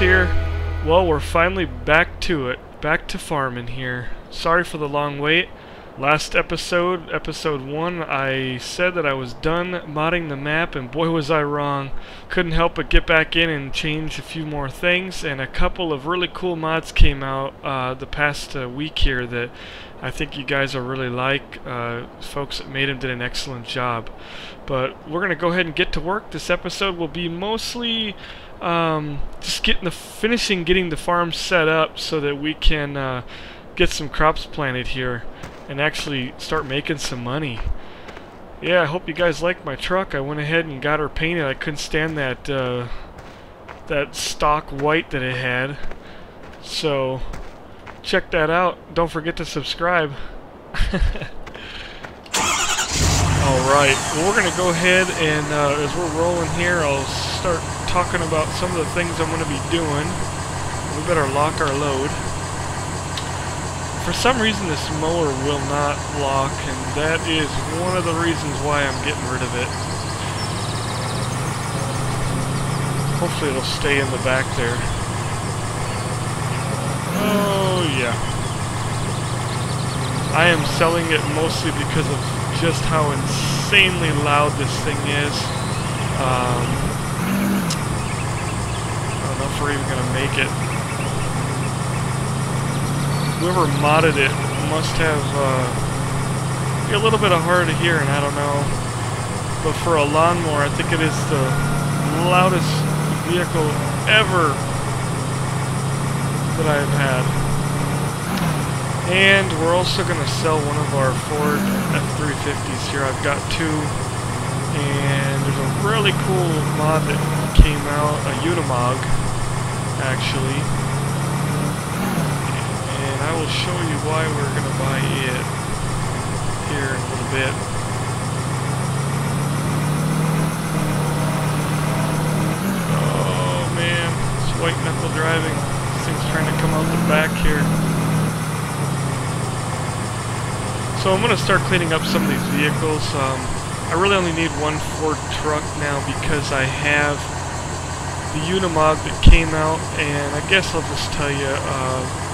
here. Well, we're finally back to it. Back to farming here. Sorry for the long wait. Last episode, episode 1, I said that I was done modding the map, and boy was I wrong. Couldn't help but get back in and change a few more things, and a couple of really cool mods came out uh, the past uh, week here that I think you guys will really like. Uh, folks that made them did an excellent job. But we're going to go ahead and get to work. This episode will be mostly um, just getting the finishing getting the farm set up so that we can uh, get some crops planted here and actually start making some money. Yeah, I hope you guys like my truck. I went ahead and got her painted. I couldn't stand that uh, that stock white that it had. So check that out. Don't forget to subscribe. Alright, well we're going to go ahead and uh, as we're rolling here, I'll start talking about some of the things I'm going to be doing. We better lock our load. For some reason this mower will not lock, and that is one of the reasons why I'm getting rid of it. Hopefully it'll stay in the back there. Oh, yeah. I am selling it mostly because of just how insanely loud this thing is. Um, know if we're even going to make it whoever modded it must have uh, a little bit of hard of hearing, I don't know. But for a lawnmower, I think it is the loudest vehicle ever that I've had. And we're also going to sell one of our Ford F-350s here. I've got two. And there's a really cool mod that came out, a Unimog, actually And I will show you why we're going to buy it here in a little bit. Oh man, white knuckle driving. This thing's trying to come out the back here. So I'm going to start cleaning up some of these vehicles. Um, I really only need one Ford truck now because I have the Unimog that came out, and I guess I'll just tell you, uh,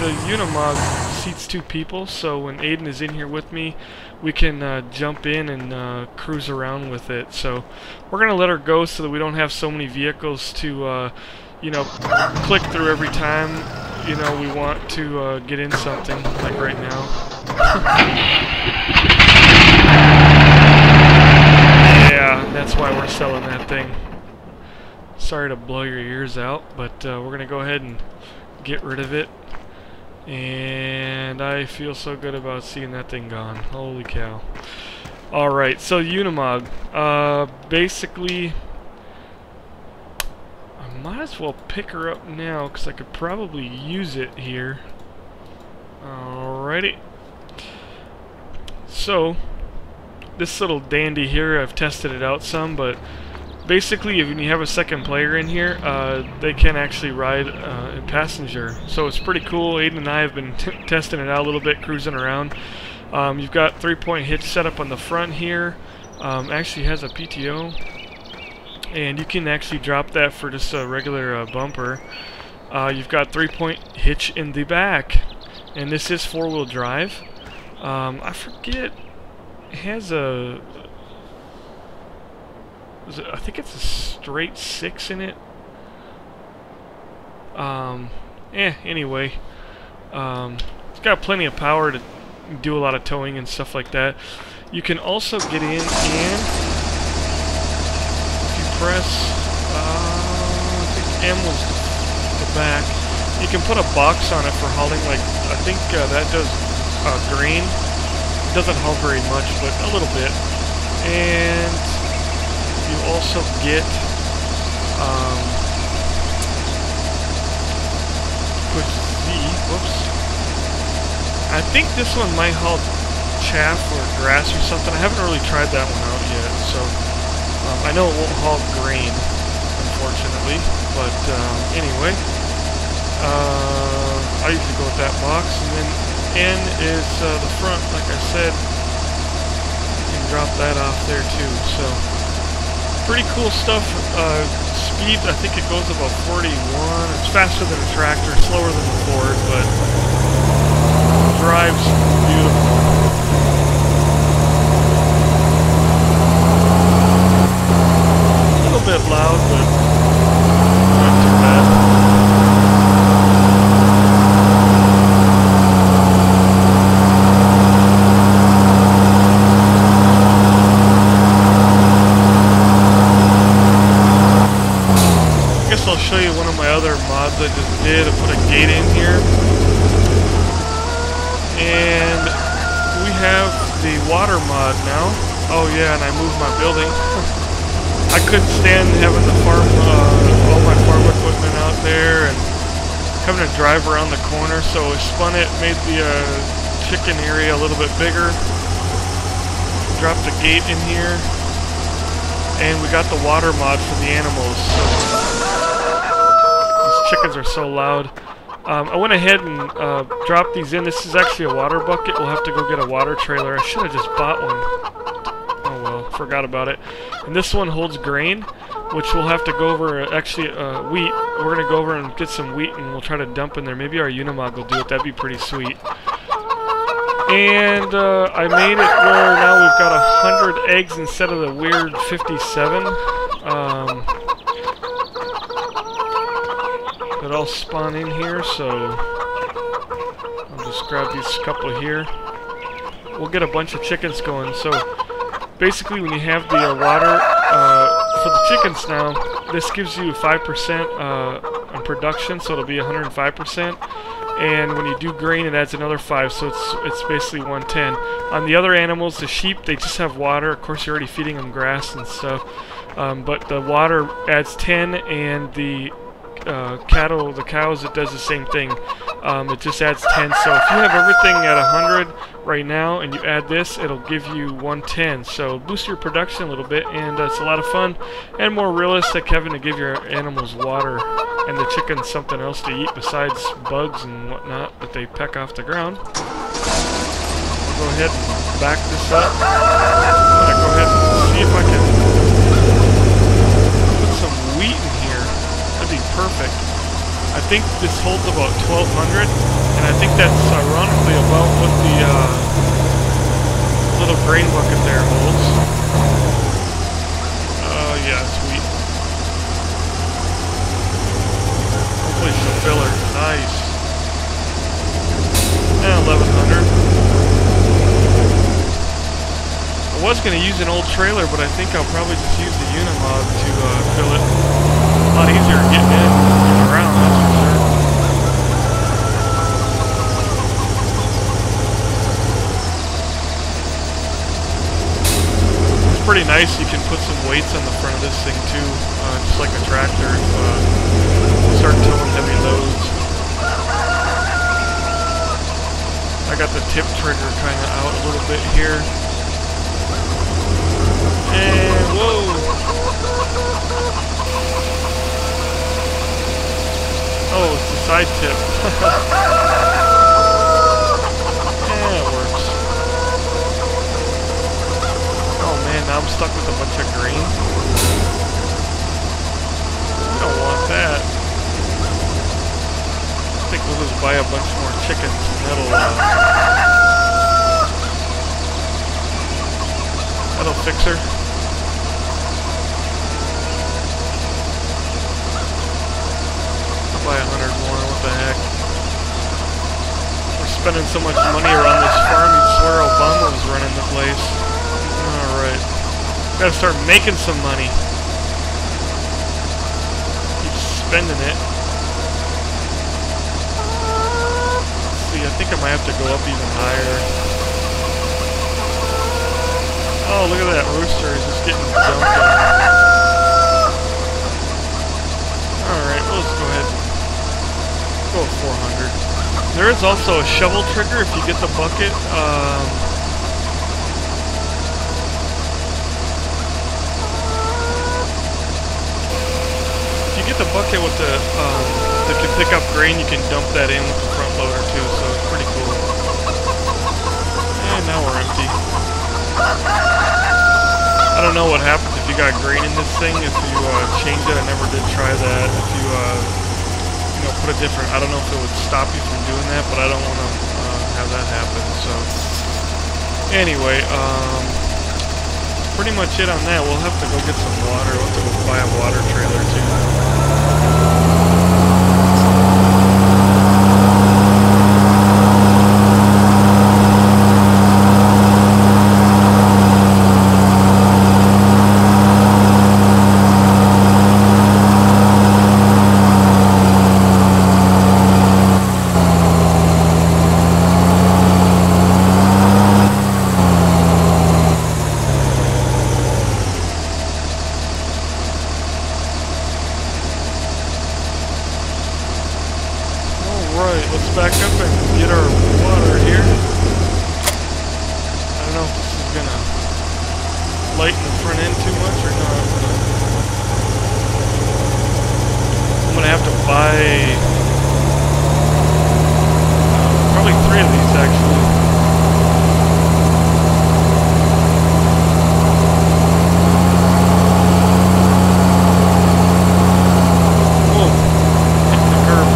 the Unimog seats two people, so when Aiden is in here with me, we can uh, jump in and uh, cruise around with it. So we're going to let her go so that we don't have so many vehicles to, uh, you know, click through every time, you know, we want to uh, get in something, like right now. yeah, that's why we're selling that thing. Sorry to blow your ears out, but uh, we're going to go ahead and get rid of it. And I feel so good about seeing that thing gone. Holy cow. Alright, so Unimog. Uh, basically, I might as well pick her up now because I could probably use it here. Alrighty. So, this little dandy here, I've tested it out some, but basically, if you have a second player in here, uh, they can actually ride uh, in passenger. So it's pretty cool. Aiden and I have been testing it out a little bit, cruising around. Um, you've got three-point hitch set up on the front here. Um, actually has a PTO. And you can actually drop that for just a regular uh, bumper. Uh, you've got three-point hitch in the back. And this is four-wheel drive. Um, I forget, it has a it, I think it's a straight six in it. Um, eh, anyway. Um, it's got plenty of power to do a lot of towing and stuff like that. You can also get in and if you press, uh, I think M was the back, you can put a box on it for hauling, like, I think uh, that does uh, green. It doesn't haul very much, but a little bit. And also get um, push Z. Whoops. I think this one might haul chaff or grass or something. I haven't really tried that one out yet, so um, I know it won't haul grain, unfortunately. But um, anyway, uh, I usually go with that box, and then N is uh, the front, like I said. You can drop that off there too. So pretty cool stuff. Uh, speed, I think it goes about 41. It's faster than a tractor, slower than a Ford, but drives beautiful. A little bit loud, but not too bad. I guess I'll show you one of my other mods I just did. Put a gate in here. And we have the water mod now. Oh yeah, and I moved my building. I couldn't stand having the farm, uh, all my farm equipment out there and having to drive around the corner, so I spun it, made the uh, chicken area a little bit bigger. Dropped a gate in here. And we got the water mod for the animals. So chickens are so loud. Um, I went ahead and uh, dropped these in. This is actually a water bucket. We'll have to go get a water trailer. I should have just bought one. Oh well, forgot about it. And this one holds grain, which we'll have to go over, uh, actually, uh, wheat. We're going to go over and get some wheat and we'll try to dump in there. Maybe our Unimog will do it. That'd be pretty sweet. And uh, I made it where now we've got 100 eggs instead of the weird 57. Um, that all spawn in here, so I'll just grab these couple here. We'll get a bunch of chickens going. So basically, when you have the uh, water uh, for the chickens now, this gives you 5% uh, on production, so it'll be 105%. And when you do grain, it adds another 5, so it's it's basically 110. On the other animals, the sheep, they just have water. Of course, you're already feeding them grass and stuff. Um, but the water adds 10, and the uh, cattle, the cows, it does the same thing. Um, it just adds 10. So if you have everything at 100 right now and you add this, it'll give you 110. So boost your production a little bit, and uh, it's a lot of fun and more realistic having to give your animals water and the chickens something else to eat besides bugs and whatnot that they peck off the ground. I'll go ahead and back this up. I'm gonna go ahead and see if I can put some wheat in here. That'd be perfect. I think this holds about 1200, and I think that's ironically about what the uh, little grain bucket there holds. Oh yeah, sweet. Hopefully she'll. Nice. And 1100. I was going to use an old trailer, but I think I'll probably just use the Unimog to uh, fill it. Lot easier getting in and around, that's for sure. It's pretty nice. You can put some weights on the front of this thing too, uh, just like a tractor. Uh, start towing heavy loads. I got the tip trigger kind of out a little bit here. And whoa! Oh, it's the side tip. yeah, it works. Oh man, now I'm stuck with a bunch of green. We don't want that. I think we'll just buy a bunch more chickens and that'll, uh, that'll fix her. I'll buy a hundred more, what the heck. We're spending so much money around this farm, you'd swear Obama was running the place. Alright. Gotta start making some money. Keep spending it. Let's see, I think I might have to go up even higher. Oh, look at that rooster, he's just getting dumped on. Alright, well, let's go ahead and go 400. There is also a shovel trigger if you get the bucket. Um, if you get the bucket with the um, that can pick up grain, you can dump that in with the front loader too, so it's pretty cool. And now we're empty. I don't know what happens if you got grain in this thing, if you uh, change it, I never did try that. If you, uh, know, put a different, I don't know if it would stop you from doing that, but I don't want to uh, have that happen. So, anyway, um, pretty much it on that. We'll have to go get some water. We'll have to go buy a water trailer too. Alright, let's back up and get our water here. I don't know if this is gonna lighten the front end too much or not. I'm gonna have to buy uh, probably three of these actually. Oh, hit the curb.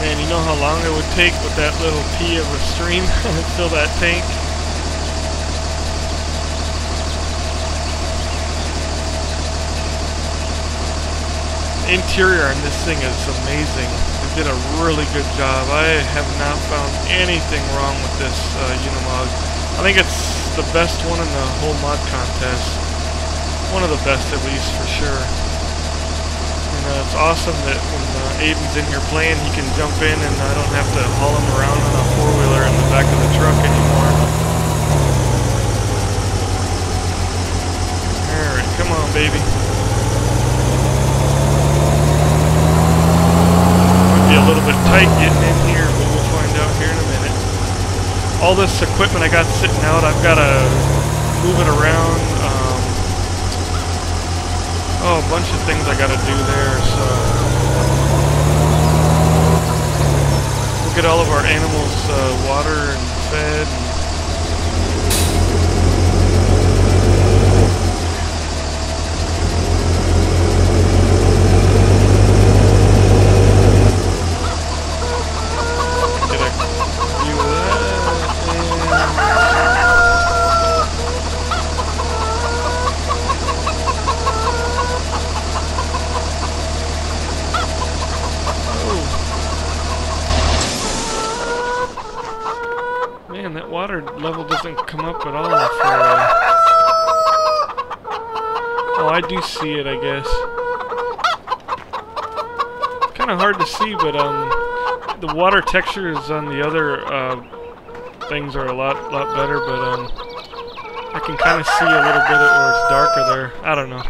Man, you know how long it would take with that little pea of a stream to fill that tank? The interior on this thing is amazing. They did a really good job. I have not found anything wrong with this uh, Unimog. I think it's the best one in the whole mod contest. One of the best, at least, for sure. And uh, it's awesome that when uh, Aiden's in here playing, he can jump in and I don't have to haul him around on a four-wheeler in the back of the truck anymore. Alright, come on, baby. Might be a little bit tight getting in here, but we'll find out here in a minute. All this equipment I got sitting out, I've got to move it around. Um, Oh, a bunch of things I gotta do there, so... We'll get all of our animals uh, water and fed. And get a view of that, and- Oh. Man, that water level Oh, I do see it, I guess. Kind of hard to see, but, um... The water textures on the other, uh... Things are a lot, lot better, but, um... I can kind of see a little bit of where it's darker there. I don't know.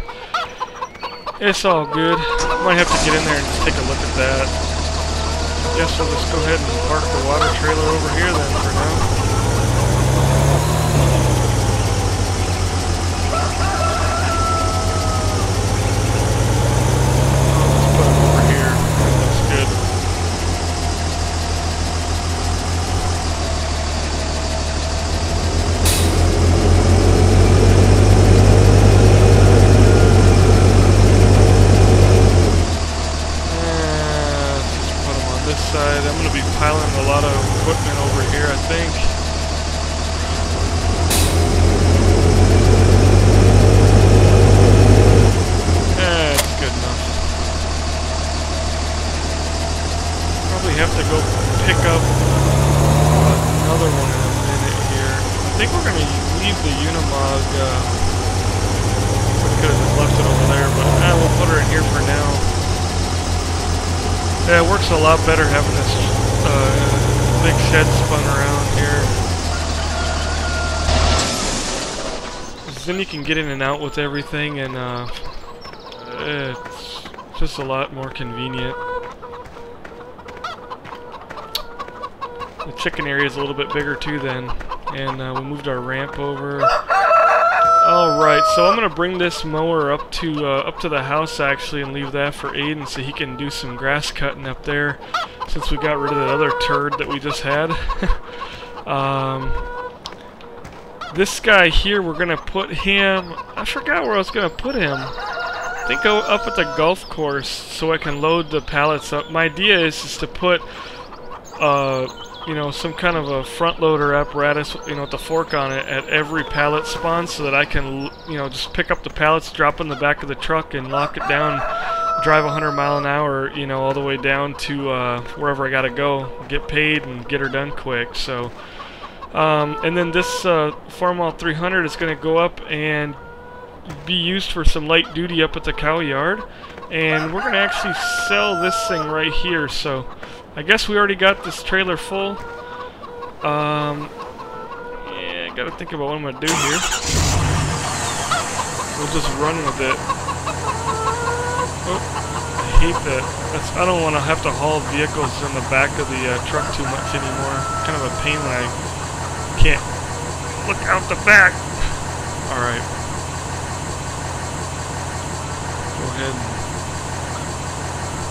It's all good. Might have to get in there and just take a look at that. Guess so let's go ahead and park the water trailer over here then for now. Let's put 'em over here. That's good. Uh, let's just put 'em on this side. I'm going to be piling a lot of equipment over here, I think. That's good enough. Probably have to go pick up another one in a minute here. I think we're to leave the Unimog. Uh, it over there, but eh, we'll put her in here for now. Yeah, it works a lot better having uh, shed spun around here. Then you can get in and out with everything, and uh, it's Just a lot more convenient. The chicken area is a little bit bigger too then. And uh, we moved our ramp over. Alright, so I'm gonna bring this mower up to uh, up to the house actually and leave that for Aiden so he can do some grass cutting up there since we got rid of that other turd that we just had. um, this guy here, we're gonna put him. I forgot where I was gonna put him. I think up at the golf course so I can load the pallets up. My idea is, is to put uh, you know, some kind of a front loader apparatus, you know, with the fork on it at every pallet spawn so that I can, you know, just pick up the pallets, drop in the back of the truck and lock it down, drive 100 mile an hour, you know, all the way down to uh, wherever I gotta go, get paid and get her done quick. So, um, and then this uh, Farmall 300 is gonna go up and be used for some light duty up at the cow yard. And we're gonna actually sell this thing right here, so I guess we already got this trailer full. Um, yeah, gotta think about what I'm gonna do here. We'll just run with it. Oh, I hate that. That's, I don't want to have to haul vehicles in the back of the uh, truck too much anymore. Kind of a pain when I can't look out the back. Alright. Go ahead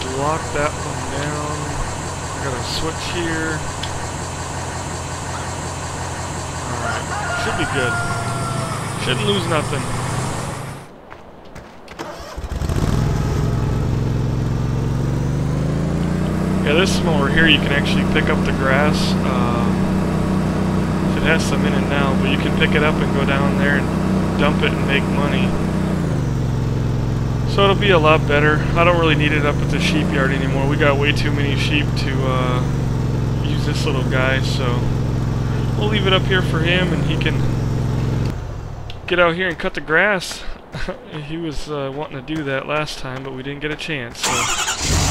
and lock that one down. I got a switch here. Alright. Should be good. Shouldn't lose nothing. Yeah, this mower here, you can actually pick up the grass. Uh, it has some in it now, but you can pick it up and go down there and dump it and make money. So it'll be a lot better. I don't really need it up at the sheep yard anymore. We got way too many sheep to uh, use this little guy, so we'll leave it up here for him and he can get out here and cut the grass. he was uh, wanting to do that last time, but we didn't get a chance. So.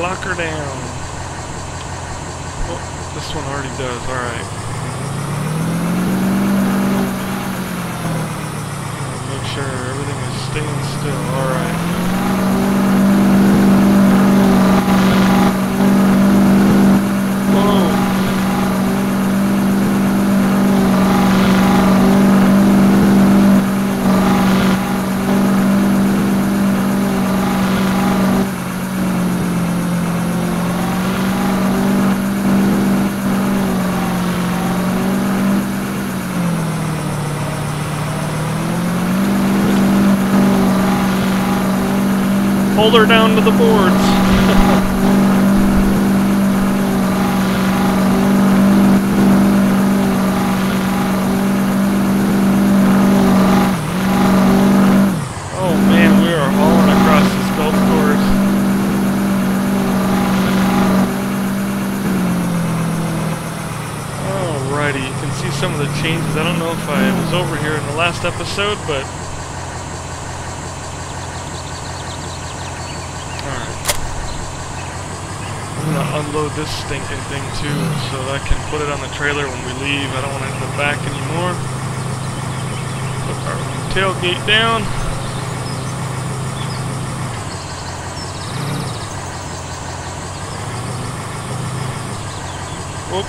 lock her down. Oh, this one already does, alright. Make sure everything is staying still, alright. Hold her down to the boards. oh man, we are hauling across this golf course. Alrighty, you can see some of the changes. I don't know if I was over here in the last episode, but unload this stinking thing too, so that I can put it on the trailer when we leave. I don't want it in the back anymore. Put our tailgate down. Whoop.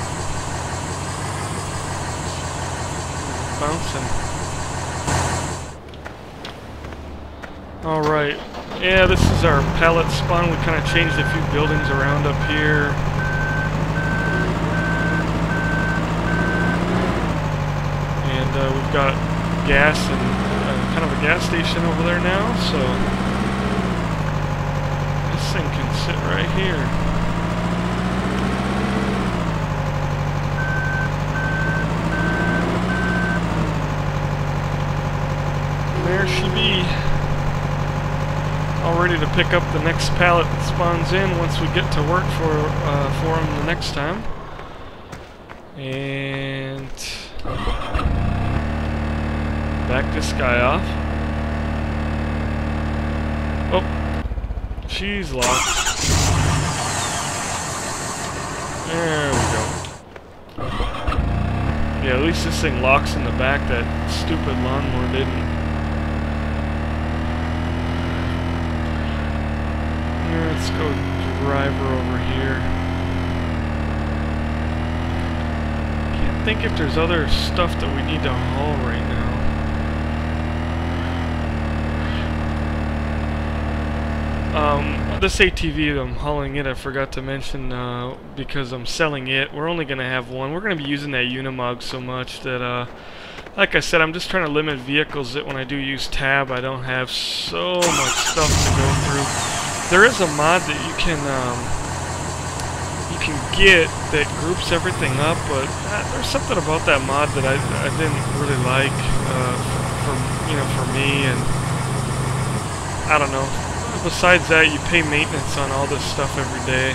Bouncing. Alright, yeah, this is our pallet spawn. We kind of changed a few buildings around up here. And uh, we've got gas and uh, kind of a gas station over there now, so this thing can sit right here. There she be all ready to pick up the next pallet that spawns in once we get to work for, uh, for him the next time. And... Back this guy off. Oh, she's locked. There we go. Yeah, at least this thing locks in the back that stupid lawnmower didn't. Let's go drive her over here. Can't think if there's other stuff that we need to haul right now. Um, this ATV I'm hauling it, I forgot to mention, uh, because I'm selling it, we're only going to have one. We're going to be using that Unimog so much that, uh, like I said, I'm just trying to limit vehicles that when I do use tab, I don't have so much stuff to go through. There is a mod that you can, um, you can get that groups everything up, but uh, there's something about that mod that I, I didn't really like, uh, for, you know, for me, and I don't know besides that, you pay maintenance on all this stuff every day.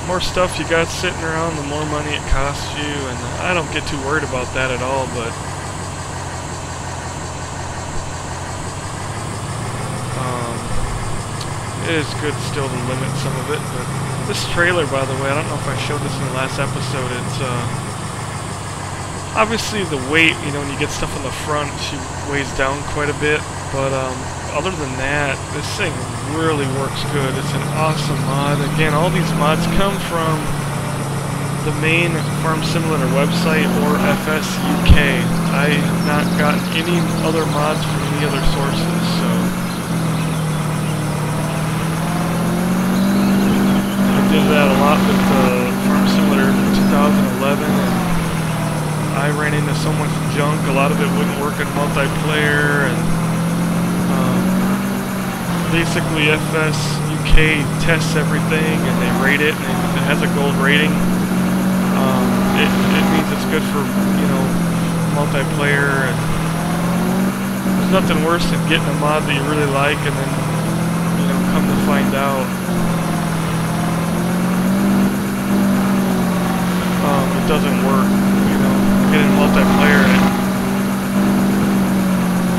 The more stuff you got sitting around, the more money it costs you, and I don't get too worried about that at all, but... Um, it is good still to limit some of it, but this trailer, by the way, I don't know if I showed this in the last episode, it's, uh, obviously the weight, you know, when you get stuff on the front, she weighs down quite a bit, but, um, other than that, this thing really works good. It's an awesome mod. Again, all these mods come from the main Farm Simulator website or FSUK. I have not gotten any other mods from any other sources, so... I did that a lot with the Farm Simulator 2011, and I ran into so much junk. A lot of it wouldn't work in multiplayer, and basically FS UK tests everything and they rate it, and if it has a gold rating, um, it, it means it's good for, you know, multiplayer, and there's nothing worse than getting a mod that you really like and then, you know, come to find out, um, it doesn't work, you know, getting multiplayer and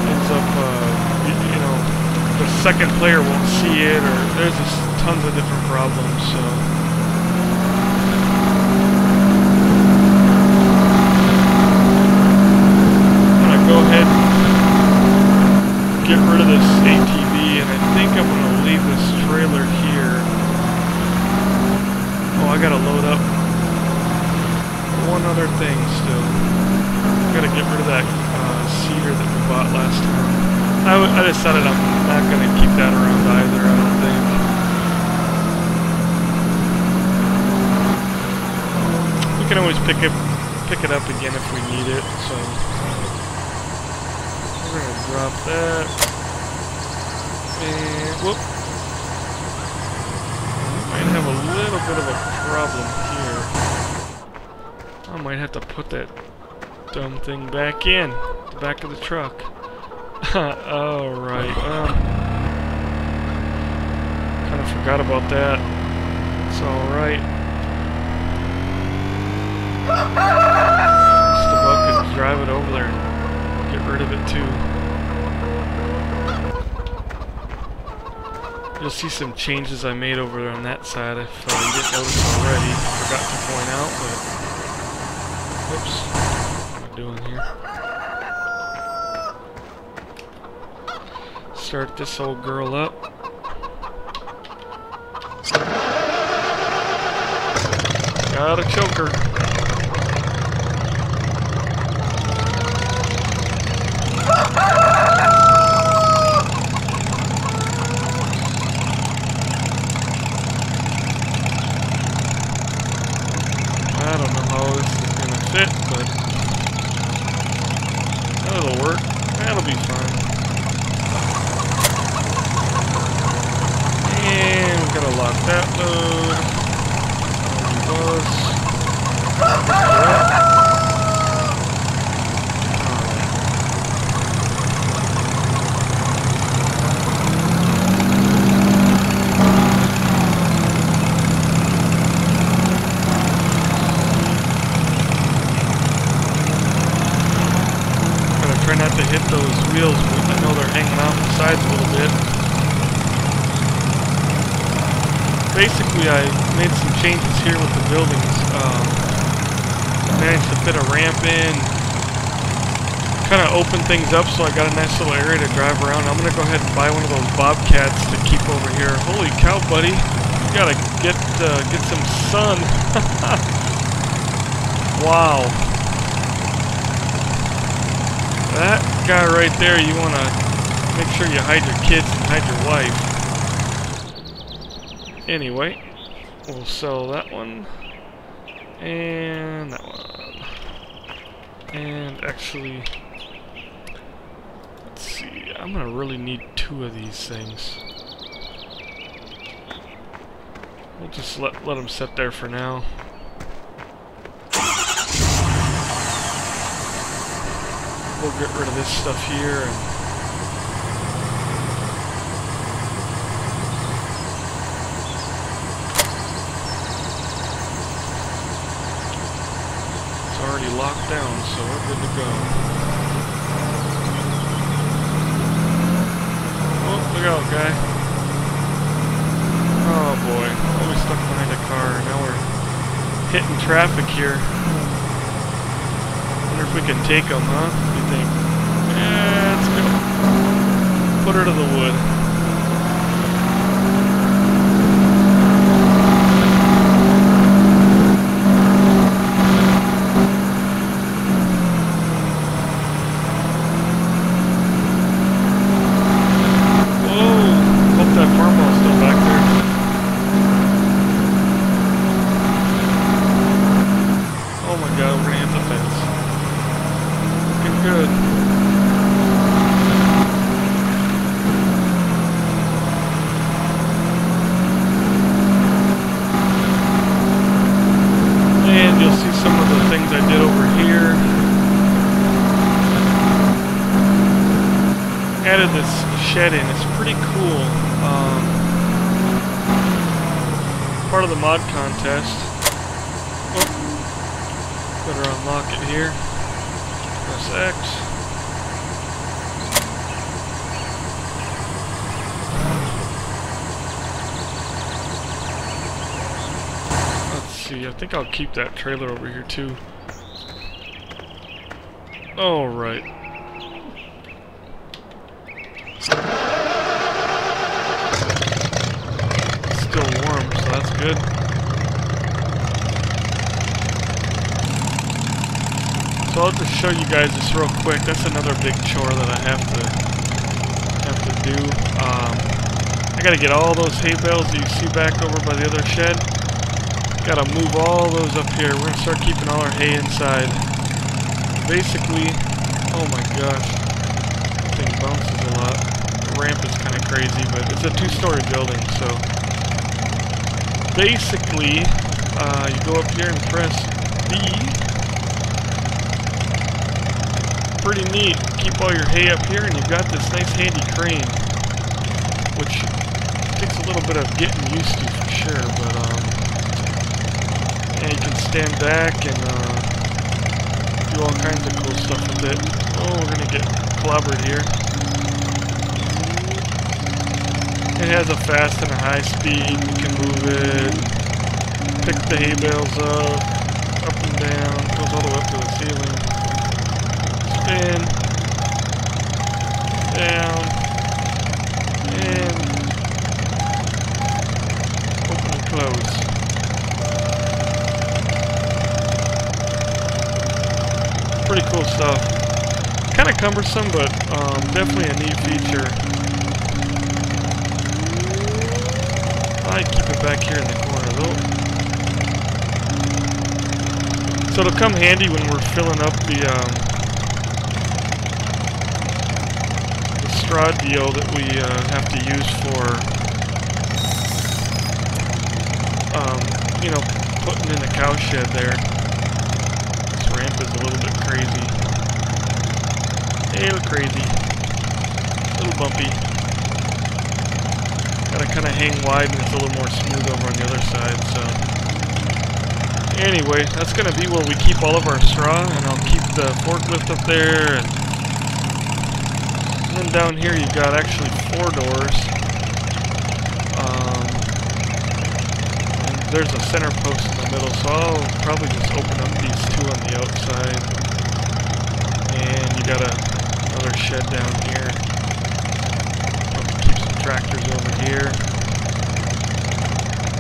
ends up, uh, you know the second player won't see it, or there's just tons of different problems, so... I'm gonna go ahead and get rid of this ATV, and I think I'm gonna leave this trailer here. Oh, I gotta load up other thing still. Gotta get rid of that uh, seeder that we bought last time. I, I decided I'm not to keep that around either, I don't think. We can always pick it, pick it up again if we need it, so... We're going to drop that. And, whoop. Might have a little bit of a problem. I might have to put that dumb thing back in, the back of the truck. Alright, right. Well, kind of forgot about that. It's alright. Just about drive it over there and get rid of it too. You'll see some changes I made over there on that side if uh, you didn't notice already. Forgot to point out, but... Whoops. What am I doing here? start this old girl up. Gotta choke her. I don't know how this is gonna fit, but that'll work. That'll be fine. gotta lock that load. Gotta try not to hit those wheels, I know they're hanging off the sides a little bit. basically I made some changes here with the buildings. Um, managed to fit a ramp in, kind of open things up so I got a nice little area to drive around. I'm going to go ahead and buy one of those Bobcats to keep over here. Holy cow, buddy. You got to get, uh, get some sun. wow. That guy right there, you want to make sure you hide your kids and hide your wife. Anyway, we'll sell that one. And that one. And actually, let's see, I'm gonna really need two of these things. We'll just let, let them sit there for now. We'll get rid of this stuff here and already locked down, so we're good to go. Oh, look out, guy. Oh boy, we stuck behind a car. Now we're hitting traffic here. Wonder if we can take them, huh? Yeah, let's go. Put her to the wood. Shed in. It's pretty cool. Um, part of the mod contest. Oh, better unlock it here. Press X. Let's see, I think I'll keep that trailer over here too. Alright. Still warm, so that's good. So I'll just show you guys this real quick. That's another big chore that I have to have to do. Um, I gotta get all those hay bales that you see back over by the other shed. Gotta move all those up here. We're gonna start keeping all our hay inside. Basically, oh my gosh, that thing bounces a lot. The ramp is kind of crazy, but it's a two-story building, so basically, uh, you go up here and press B. Pretty neat. Keep all your hay up here, and you've got this nice handy crane, which takes a little bit of getting used to for sure, but, um, and you can stand back and, uh, do all kinds of cool stuff with it. Oh, we're gonna get clobbered here. It has a fast and a high speed. You can move it, pick the hay bales up, up and down, goes all the way up to the ceiling. Spin, down, and open and close. Pretty cool stuff. Kind of cumbersome, but um, definitely a neat feature. might keep it back here in the corner though. So it'll come handy when we're filling up the, um, the straw deal that we uh, have to use for, um, you know, putting in the cow shed there. This ramp is a little bit crazy. A little crazy. A little bumpy. Gotta kind of hang wide and it's a little more smooth over on the other side, so... Anyway, that's gonna be where we keep all of our straw, and I'll keep the forklift up there, and... and then down here you've got actually four doors. Um, there's a center post in the middle, so I'll probably just open up these two on the outside. And you got a, another shed down here. Keep some tractors over here.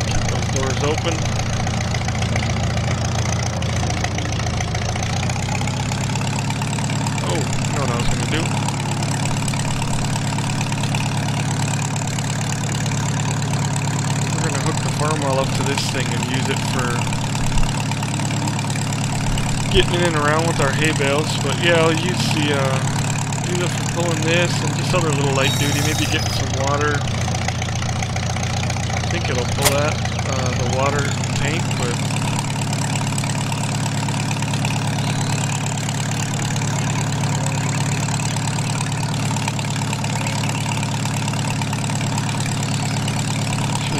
Keep those doors open. Oh, you know what I was gonna do? We're going to hook the Farmall up to this thing and use it for getting in and around with our hay bales. But yeah, I'll use the uh, use it for pulling this and just other little light duty. Maybe getting some water. I think it'll pull that uh, the water tank, but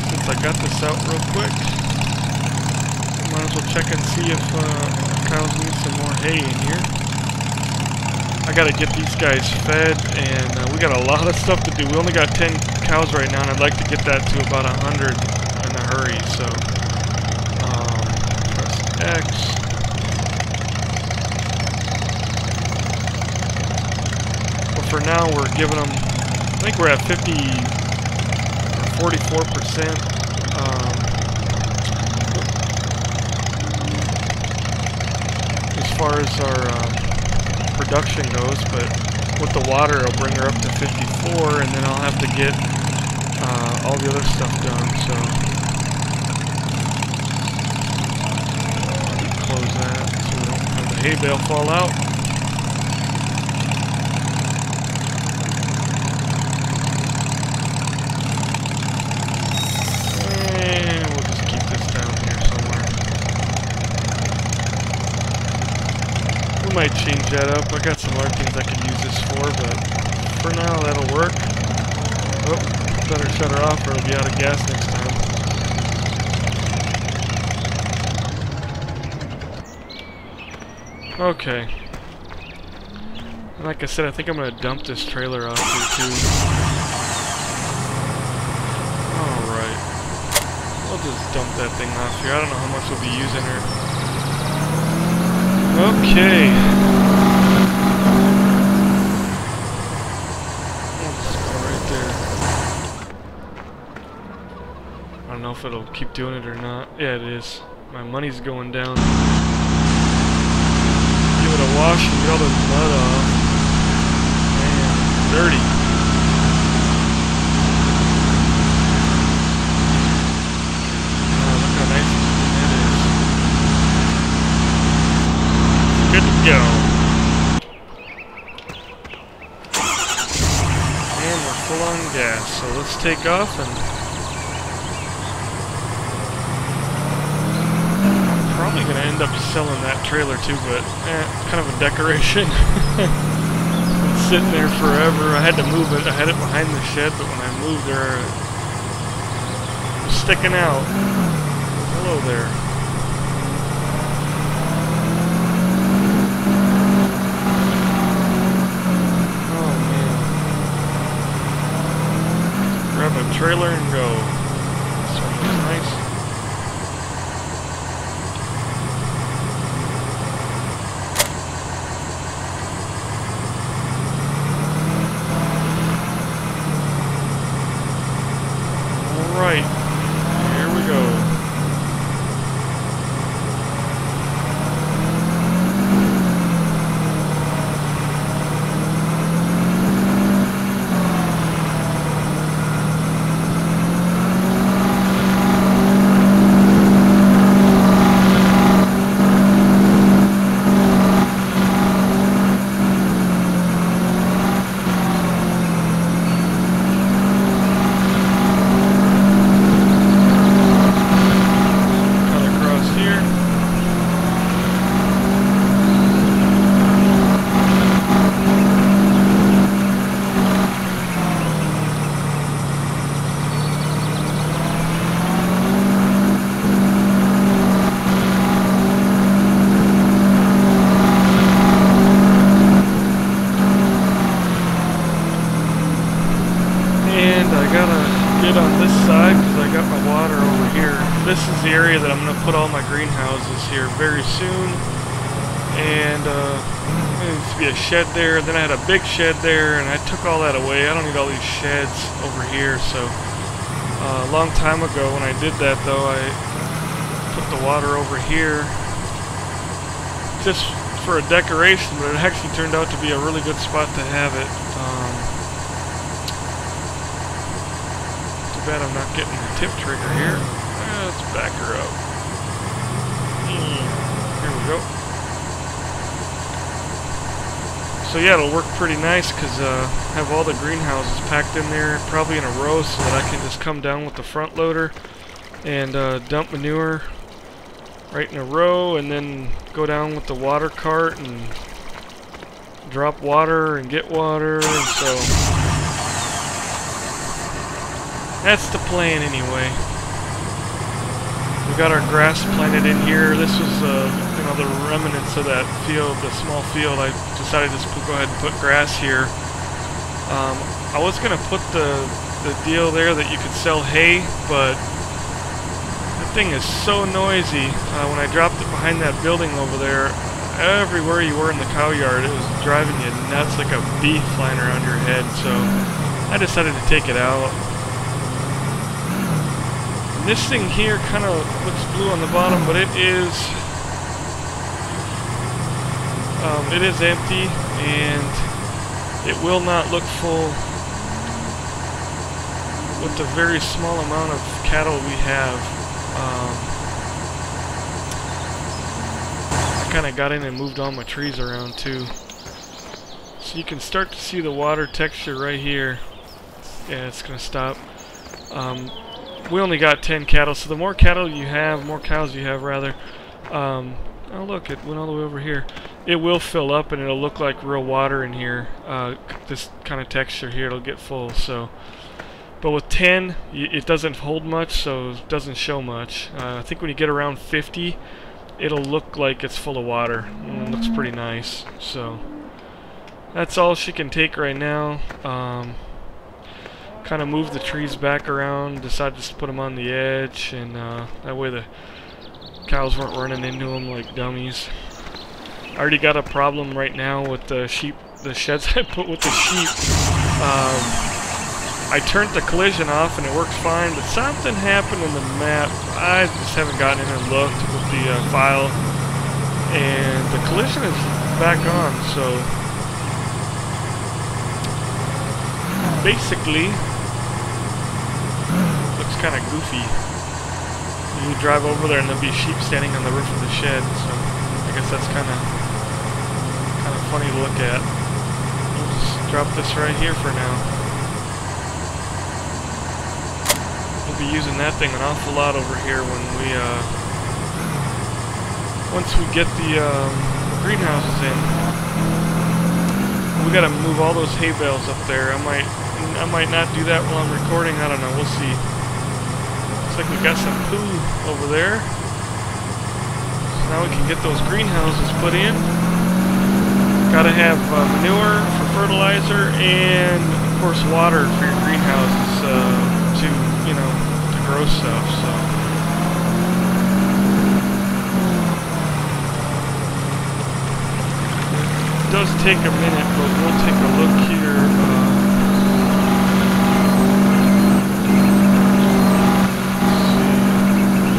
since I got this out real quick. Might as well check and see if uh, cows need some more hay in here. I gotta get these guys fed, and uh, we got a lot of stuff to do. We only got 10 cows right now, and I'd like to get that to about 100 in a hurry, so... Um, press X. But for now, we're giving them... I think we're at 50 44% um, as far as our um, production goes, but with the water it'll bring her up to 54 and then I'll have to get uh, all the other stuff done, so close that so we don't have the hay bale fall out. Might change that up. I got some other things I could use this for, but for now that'll work. Oh, better shut her off or it'll be out of gas next time. Okay. Like I said, I think I'm going to dump this trailer off here too. Alright. We'll just dump that thing off here. I don't know how much we'll be using her. Okay. right there. I don't know if it'll keep doing it or not. Yeah, it is. My money's going down. Give it a wash and get all the mud off. Man, dirty. Oh, go. And we're full on gas, so let's take off and... I'm probably going to end up selling that trailer too, but eh, kind of a decoration. it's sitting there forever. I had to move it. I had it behind the shed, but when I moved her, it was sticking out. Hello there. Oh man. Grab a trailer and go. This one looks nice. Alright, here we go. area that I'm going to put all my greenhouses here very soon. And uh, there needs to be a shed there. Then I had a big shed there, and I took all that away. I don't need all these sheds over here. So uh, a long time ago when I did that, though, I put the water over here just for a decoration, but it actually turned out to be a really good spot to have it. Um, too bad I'm not getting the tip trigger here. Let's back her up. Hmm, here we go. So yeah, it'll work pretty nice because uh, have all the greenhouses packed in there, probably in a row, so that I can just come down with the front loader and uh, dump manure right in a row and then go down with the water cart and drop water and get water and so that's the plan anyway. We got our grass planted in here. This was uh, the remnants of that field the small field I decided to go ahead and put grass here um, I was gonna put the the deal there that you could sell hay but that thing is so noisy. Uh, when I dropped it behind that building over there, everywhere you were in the cow yard, it was driving you nuts like a bee flying around your head. So I decided to take it out. And this thing here kind of looks blue on the bottom, but it is um, it is empty and it will not look full with the very small amount of cattle we have. Um, I kind of got in and moved all my trees around too. So you can start to see the water texture right here. Yeah, it's going to stop. Um, we only got 10 cattle, so the more cattle you have, more cows you have rather, um, oh look, it went all the way over here. It will fill up and it'll look like real water in here. Uh, this kind of texture here, it'll get full, so... But with 10, it doesn't hold much, so it doesn't show much. Uh, I think when you get around 50, it'll look like it's full of water. Looks pretty nice. So that's all she can take right now. Um, kind of move the trees back around, decided to put them on the edge, and uh, that way the cows weren't running into them like dummies. I already got a problem right now with the sheep, the sheds I put with the sheep. Um, I turned the collision off and it worked fine, but something happened in the map. I just haven't gotten in and looked with the uh, file. And the collision is back on, so... Basically, looks kind of goofy. You drive over there and there'll be sheep standing on the roof of the shed, so I guess that's kind of kind of funny to look at. We'll just drop this right here for now. We'll be using that thing an awful lot over here when we, uh, once we get the um, greenhouses in. We gotta move all those hay bales up there. I might, I might not do that while I'm recording. I don't know. We'll see. Looks like we got some poo over there. Now we can get those greenhouses put in. Gotta have uh, manure for fertilizer and, of course, water for your greenhouses uh, to, you know, to grow stuff, so... It does take a minute, but we'll take a look here. Uh,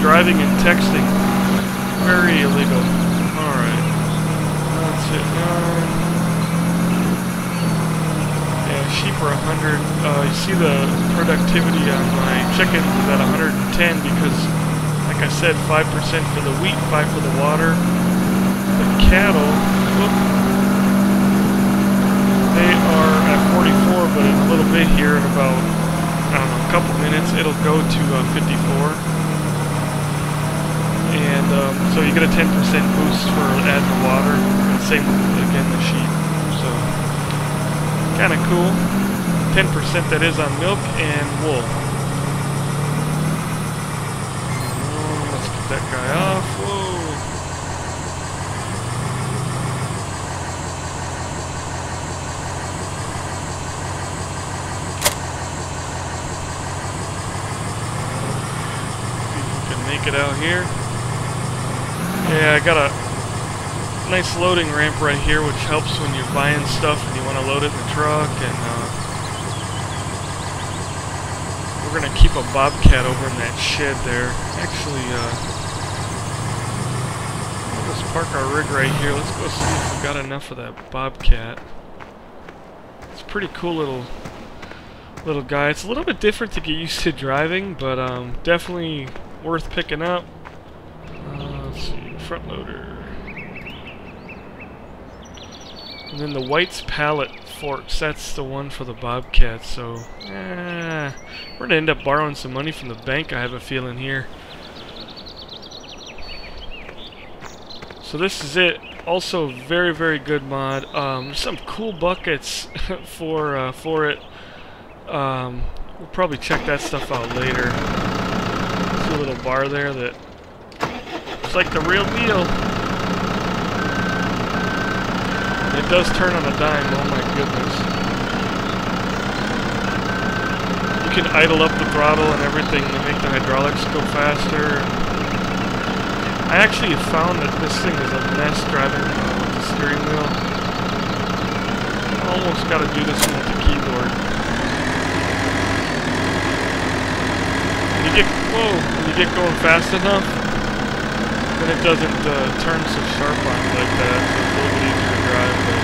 driving and texting. Very illegal. Alright. That's it. Nine sheep are 100. Uh, you see the productivity on my chickens is at 110 because, like I said, 5% for the wheat, 5 for the water. The cattle, whoop, they are at 44, but in a little bit here, in about, I don't know, a couple minutes, it'll go to uh, 54. And um, so you get a 10% boost for adding the water, and same again the sheep. So kind of cool. 10% that is on milk and wool. Oh, let's get that guy off. Whoa. It out here. Yeah, I got a nice loading ramp right here, which helps when you're buying stuff and you want to load it in the truck. And uh, we're gonna keep a bobcat over in that shed there. Actually, uh, let's park our rig right here. Let's go see if we got enough of that bobcat. It's a pretty cool little little guy. It's a little bit different to get used to driving, but um, definitely worth picking up. Front loader. And then the White's Pallet Forks, that's the one for the Bobcat, so... Eh, we're going to end up borrowing some money from the bank, I have a feeling here. So this is it. Also, very, very good mod. Um, some cool buckets for uh, for it. Um, we'll probably check that stuff out later. See a little bar there that looks like the real deal. It does turn on a dime, oh my goodness. You can idle up the throttle and everything to make the hydraulics go faster. I actually found that this thing is a mess driving with the steering wheel. Almost got to do this with the keyboard. You get, whoa, you get going fast enough, then it doesn't uh, turn so sharp on like that, so it's a little bit easier to drive, but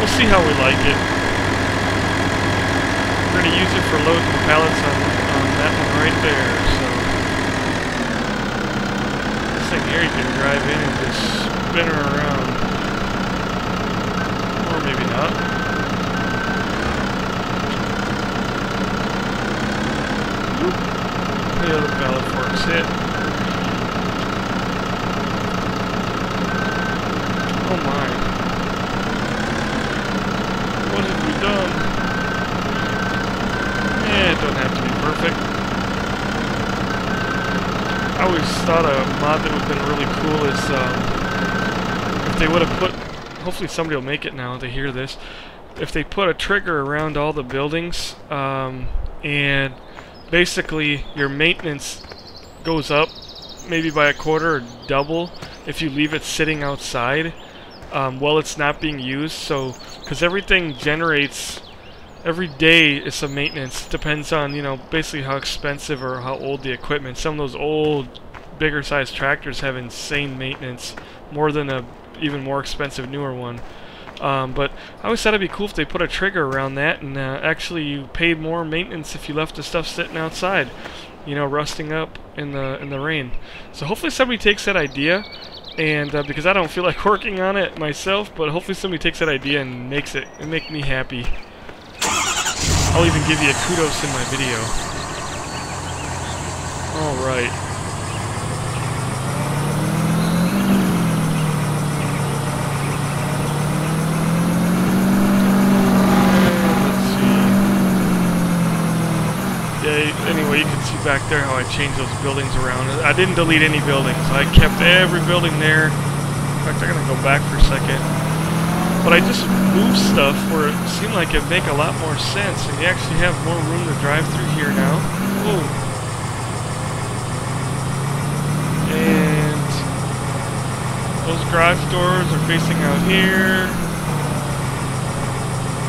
we'll see how we like it. We're going to use it for loading the pallets on, on that one right there, so this thing here you can drive in and just spin her around. Or maybe not. The other pallet forks hit. Oh my. What have we done? Eh, it don't have to be perfect. I always thought a mod that would have been really cool is um, if they would have put, hopefully somebody will make it now to hear this, if they put a trigger around all the buildings um, and basically your maintenance goes up maybe by a quarter or double if you leave it sitting outside um, while it's not being used. So, because everything generates every day is some maintenance. Depends on you know basically how expensive or how old the equipment. Some of those old, bigger sized tractors have insane maintenance, more than a even more expensive newer one. Um, but I always thought it'd be cool if they put a trigger around that, and uh, actually you paid more maintenance if you left the stuff sitting outside, you know, rusting up in the in the rain. So hopefully somebody takes that idea and uh, because I don't feel like working on it myself, but hopefully somebody takes that idea and makes it and make me happy. I'll even give you a kudos in my video. Alright. Yeah, anyway, you can see back there how I changed those buildings around. I didn't delete any buildings. I kept every building there. In fact, I'm going to go back for a second. But I just moved stuff where it seemed like it'd make a lot more sense, and you actually have more room to drive through here now. Whoa. And those garage doors are facing out here.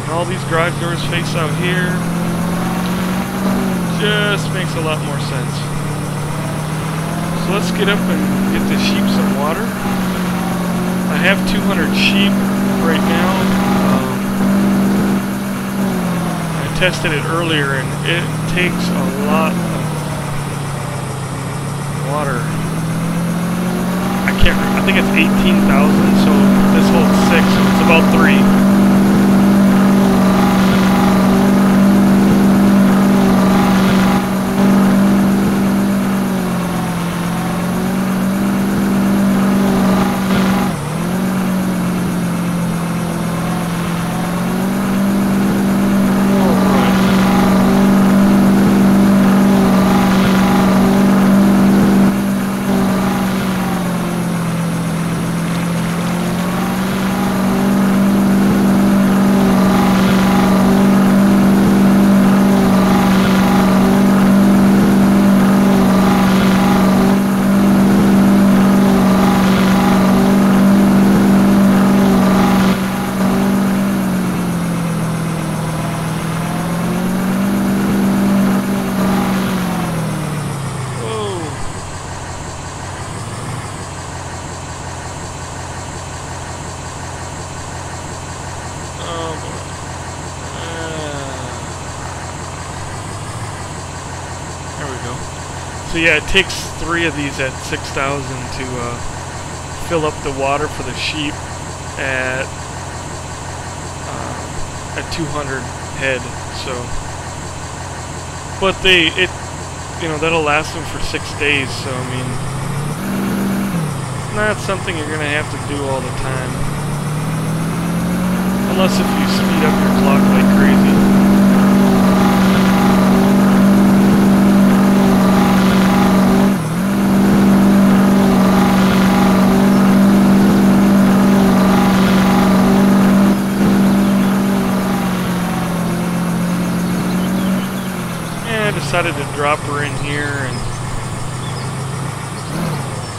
And all these garage doors face out here. Just makes a lot more sense. So let's get up and get the sheep some water. I have 200 sheep right now. Um, I tested it earlier and it takes a lot of water. I can't I think it's 18,000 so this holds 6 so it's about 3. So yeah, it takes three of these at 6,000 to uh, fill up the water for the sheep at uh, at 200 head. So, but they it you know that'll last them for six days. So I mean, not something you're gonna have to do all the time, unless if you speed up your clock like crazy. Decided to drop her in here and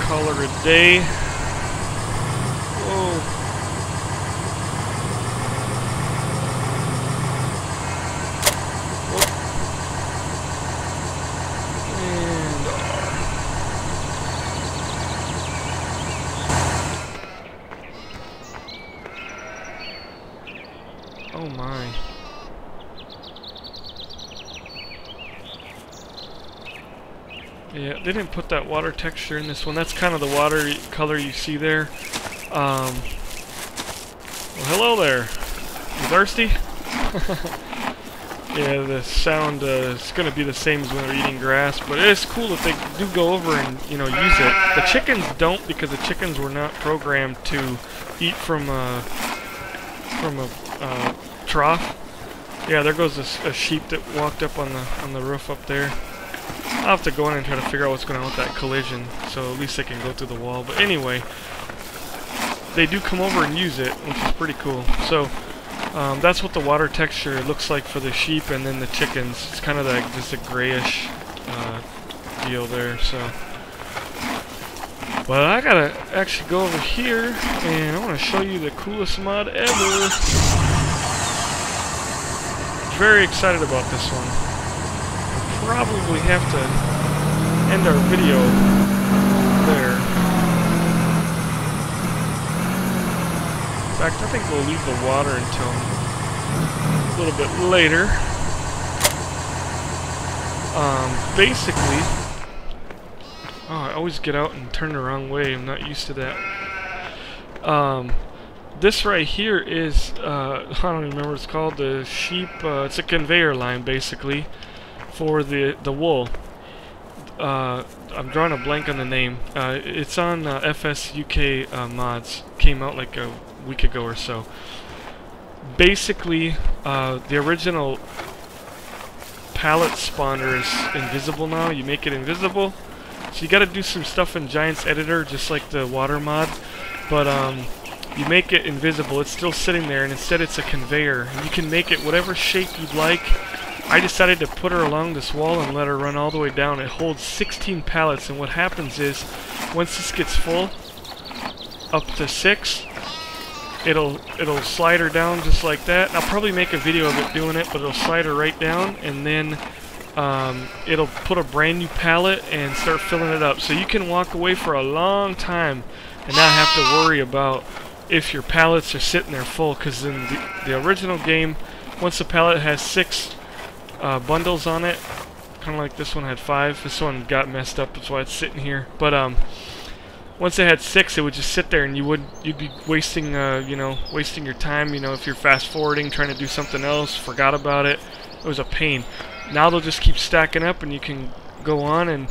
call her a day. Whoa. Oh my. Yeah, they didn't put that water texture in this one. That's kind of the water color you see there. Um, well, hello there. You thirsty? yeah, the sound uh, is going to be the same as when they're eating grass, but it's cool that they do go over and, you know, use it. The chickens don't because the chickens were not programmed to eat from a, from a uh, trough. Yeah, there goes a, a sheep that walked up on the on the roof up there. I'll have to go in and try to figure out what's going on with that collision, so at least they can go through the wall. But anyway, they do come over and use it, which is pretty cool. So um, that's what the water texture looks like for the sheep and then the chickens. It's kind of like just a grayish uh, deal there. So, but I gotta actually go over here and I want to show you the coolest mod ever. Very excited about this one probably have to end our video there. In fact, I think we'll leave the water until a little bit later. Um, basically, oh, I always get out and turn the wrong way. I'm not used to that. Um, this right here is, uh, I don't remember what it's called, the sheep, uh, it's a conveyor line, basically for the the wool. Uh, I'm drawing a blank on the name. Uh, it's on uh, FS UK uh, mods. Came out like a week ago or so. Basically, uh, the original pallet spawner is invisible now. You make it invisible. So you got to do some stuff in Giants Editor, just like the water mod. But um, you make it invisible. It's still sitting there, and instead it's a conveyor. You can make it whatever shape you'd like I decided to put her along this wall and let her run all the way down. It holds 16 pallets, and what happens is, once this gets full, up to 6, it'll it'll slide her down just like that. I'll probably make a video of it doing it, but it'll slide her right down, and then um, it'll put a brand new pallet and start filling it up. So you can walk away for a long time and not have to worry about if your pallets are sitting there full, because in the, the original game, once the pallet has six uh, bundles on it. Kind of like this one had five. This one got messed up, that's why it's sitting here. But um, once it had six, it would just sit there, and you would you'd be wasting uh, you know wasting your time. You know, if you're fast forwarding, trying to do something else, forgot about it. It was a pain. Now they'll just keep stacking up, and you can go on and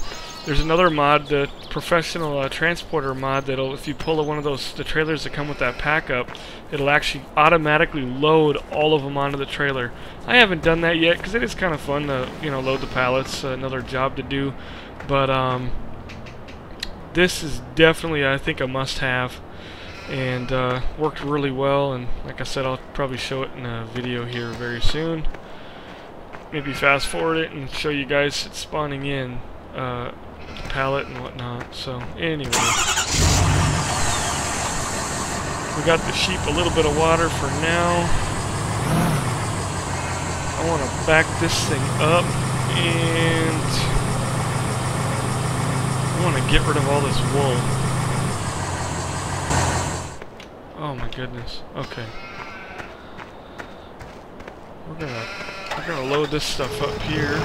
there's another mod, the professional uh, transporter mod, that'll, if you pull one of those, the trailers that come with that pack up, it'll actually automatically load all of them onto the trailer. I haven't done that yet because it is kind of fun to, you know, load the pallets, uh, another job to do. But, um, this is definitely, I think, a must-have and uh, worked really well and like I said I'll probably show it in a video here very soon maybe fast forward it and show you guys it's spawning in uh, pallet and whatnot. So anyway, we got the sheep a little bit of water for now. I want to back this thing up and I want to get rid of all this wool. Oh my goodness. Okay. We're gonna we're gonna load this stuff up here.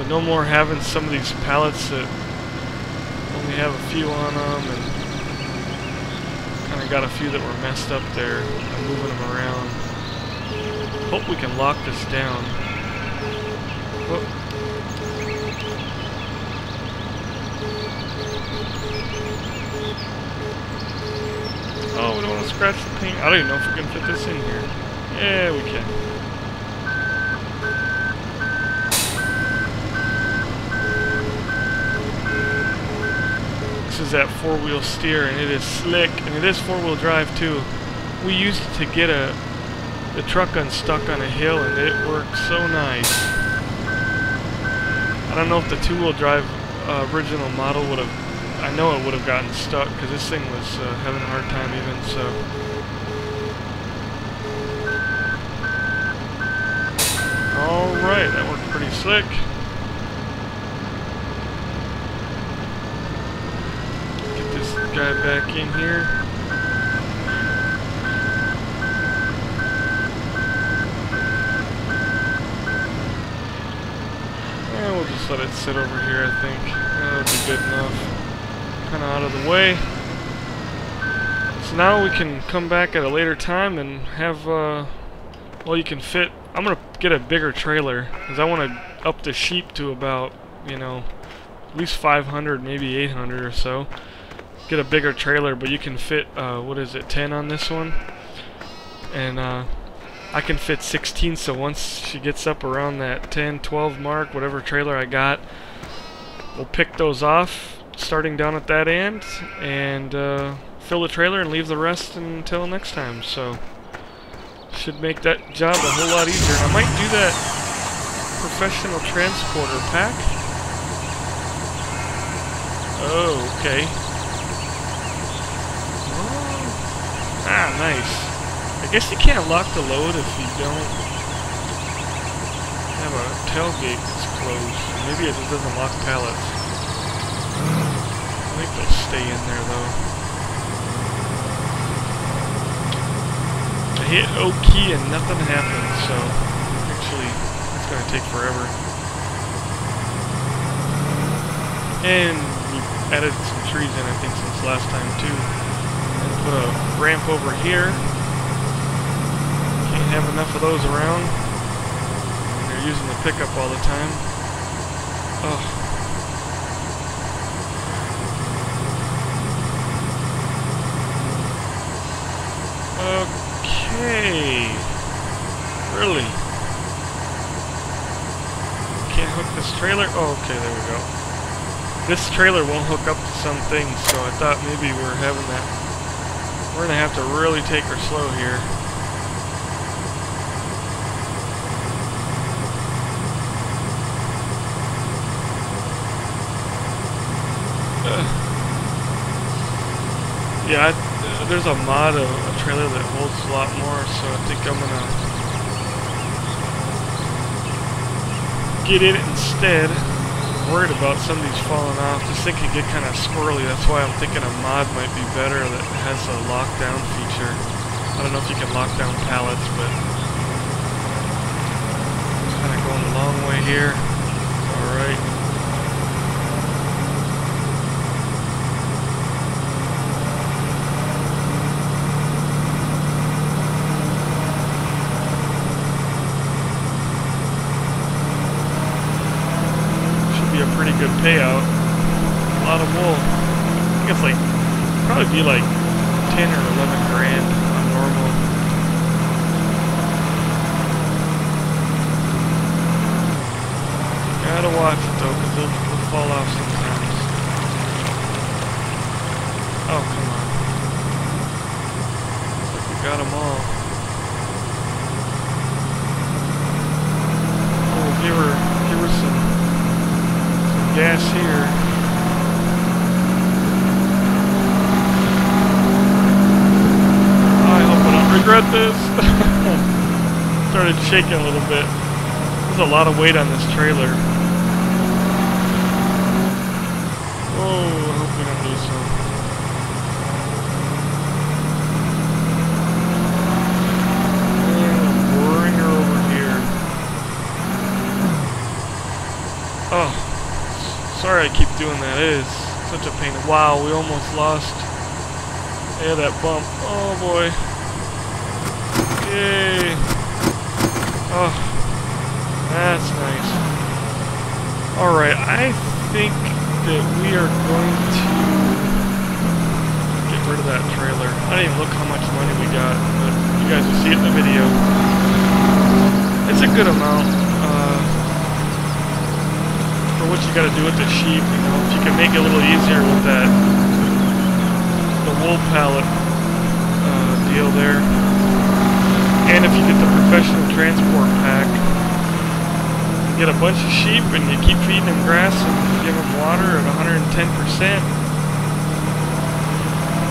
So no more having some of these pallets that only have a few on them and kind of got a few that were messed up there. I'm moving them around. Hope we can lock this down. Whoop. Oh, we don't want to scratch the paint. I don't even know if we can fit this in here. Yeah, we can. This is that four-wheel steer, and it is slick, and it is four-wheel drive too. We used it to get a the truck unstuck on a hill, and it worked so nice. I don't know if the two-wheel drive uh, original model would have I know it would have gotten stuck because this thing was uh, having a hard time even, so. Alright, that worked pretty slick. Guy back in here. And we'll just let it sit over here, I think. That'll be good enough kind of out of the way. So now we can come back at a later time and have, uh, well, you can fit, I'm going to get a bigger trailer, because I want to up the sheep to about, you know, at least 500, maybe 800 or so. Get a bigger trailer, but you can fit, uh, what is it, 10 on this one? And, uh, I can fit 16, so once she gets up around that 10, 12 mark, whatever trailer I got, we'll pick those off starting down at that end and uh, fill the trailer and leave the rest until next time. So should make that job a whole lot easier. I might do that professional transporter pack. Oh, okay. Oh. Ah, nice. I guess you can't lock the load if you don't have a tailgate that's closed. Maybe it just doesn't lock pallets I think they'll stay in there though. I hit O key and nothing happened, so actually it's going to take forever. And we added some trees in I think since last time too. Put a ramp over here. Can't have enough of those around. They're using the pickup all the time. Oh. Okay. Really? Can't hook this trailer? Oh, okay, there we go. This trailer won't hook up to some things, so I thought maybe we're having that. We're gonna have to really take her slow here. Uh, yeah, I, there's a mod of a trailer that holds a lot more, so I think I'm gonna get in it instead. Worried about some of these falling off. This thing could get kind of squirrely. That's why I'm thinking a mod might be better that has a lockdown feature. I don't know if you can lock down pallets, but kind of going a long way here. All right. good payout. A lot of wool. I think it's like, probably be like 10 or 11 grand on normal. Gotta watch it though, because they'll, they'll fall off sometimes. Oh, come on. Looks like we got them all. Oh, give her, give her some gas here. I hope I don't regret this. Started shaking a little bit. There's a lot of weight on this trailer. Oh, I hope we don't lose some. Oh, sorry I keep doing that. It is such a pain. Wow, we almost lost. Yeah, that bump. Oh boy. Yay. Oh, that's nice. Alright, I think that we are going to get rid of that trailer. I didn't even look how much money we got, but you guys will see it in the video. It's a good amount uh, for what you got to do with the sheep. You know, if you can make it a little easier with that, the wool pallet uh, deal there. And if you get the professional transport pack, you get a bunch of sheep and you keep feeding them grass and give them water at 110%,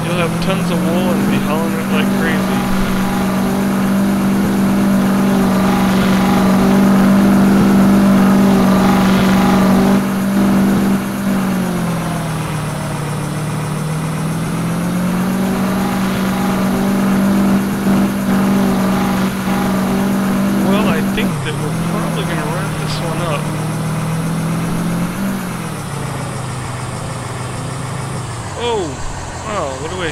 you'll have tons of wool and be hauling it like crazy.